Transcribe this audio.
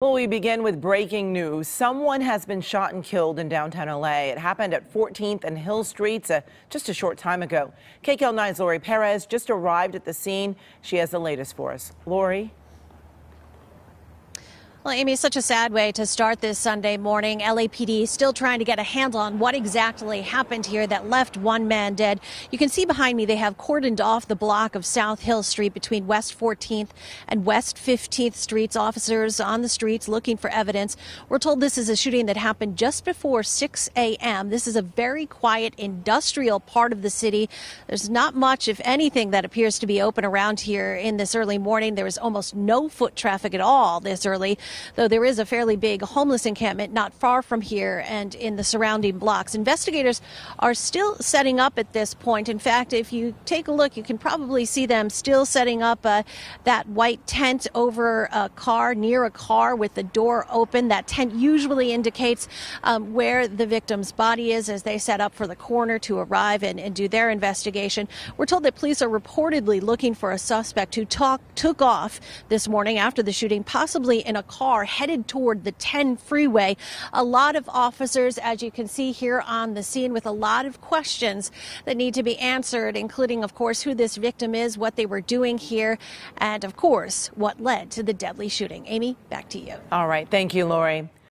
Well, we begin with breaking news. Someone has been shot and killed in downtown LA. It happened at 14th and Hill Streets uh, just a short time ago. KCAL 9's Laurie Perez just arrived at the scene. She has the latest for us. Laurie? Well, Amy, such a sad way to start this Sunday morning. LAPD still trying to get a handle on what exactly happened here that left one man dead. You can see behind me they have cordoned off the block of South Hill Street between West 14th and West 15th Streets. Officers on the streets looking for evidence. We're told this is a shooting that happened just before 6 a.m. This is a very quiet industrial part of the city. There's not much, if anything, that appears to be open around here in this early morning. There was almost no foot traffic at all this early though there is a fairly big homeless encampment not far from here and in the surrounding blocks. Investigators are still setting up at this point. In fact, if you take a look, you can probably see them still setting up uh, that white tent over a car, near a car with the door open. That tent usually indicates um, where the victim's body is as they set up for the coroner to arrive and, and do their investigation. We're told that police are reportedly looking for a suspect who talk, took off this morning after the shooting, possibly in a car car headed toward the 10 freeway. A lot of officers, as you can see here on the scene, with a lot of questions that need to be answered, including, of course, who this victim is, what they were doing here, and, of course, what led to the deadly shooting. Amy, back to you. All right. Thank you, Laurie.